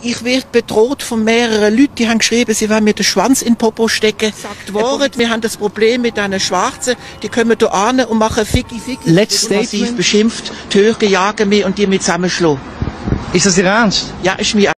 Ich werde bedroht von mehreren Leuten, die haben geschrieben, sie wollen mir den Schwanz in den Popo stecken. Sagt worden, wir haben das Problem mit einer Schwarzen, die kommen hier an und machen Ficky Ficky. Letztes Massiv beschimpft, die Türken jagen mich und die mit zusammenschlagen. Ist das Ihr Ernst? Ja, ist mir